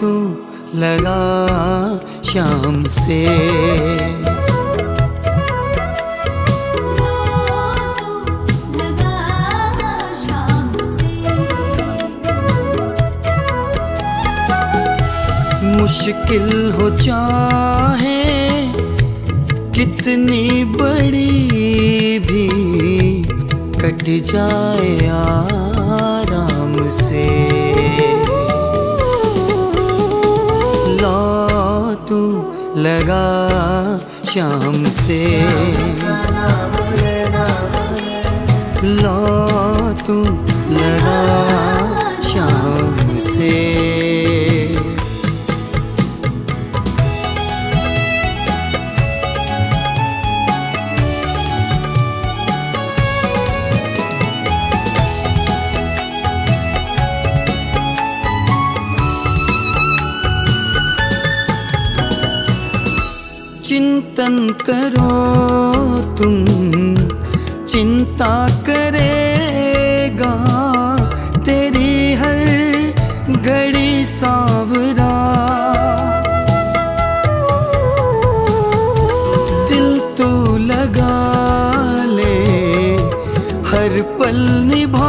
तू लगा शाम से। मुश्किल हो चाहे कितनी बड़ी भी कट जाए आराम से। लगा शाम से। चिंतन करो तुम। चिंता करेगा तेरी हर घड़ी सावरा। दिल तो लगा ले, हर पल निभाए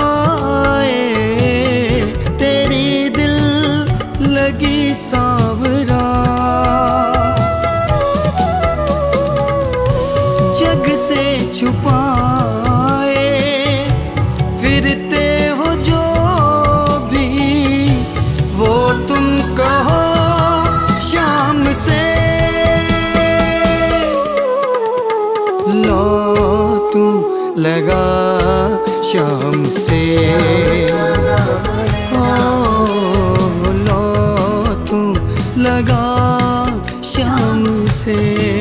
छुपाए। फिरते हो जो भी वो तुम कहो शाम से। लो तुम लगा शाम से। ओ, लो तुम लगा शाम से।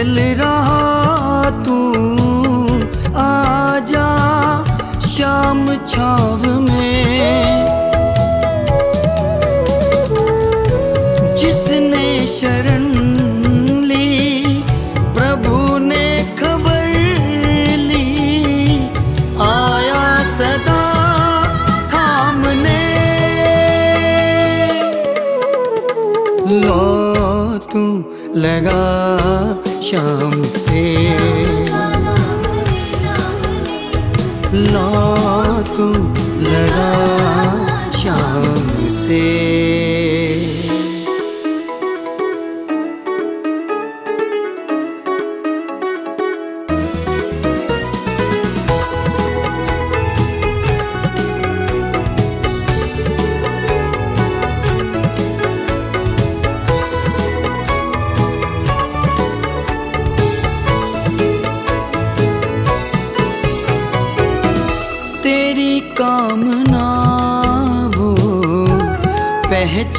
जल रहा तू। आजा शाम छाव में। जिसने शरण ली, प्रभु ने खबर ली। आया सदा थामने। लो तू लगा शाम से। ला तू लड़ा शाम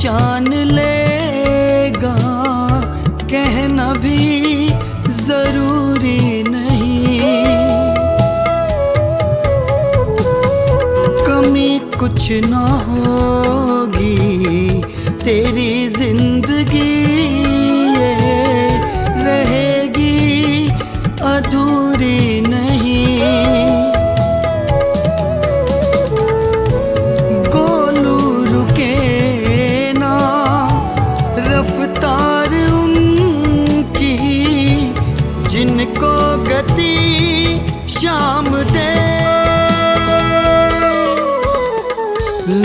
पहचान लेगा, कहना भी ज़रूरी नहीं। कमी कुछ ना होगी, तेरी ज़िंदगी रहेगी, अधूरी नहीं। रफ्तार उनकी, जिनको गति शाम दे।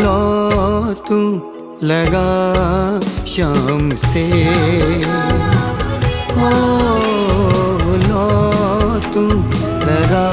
लो तू लगा शाम से। ओ, लो तू लगा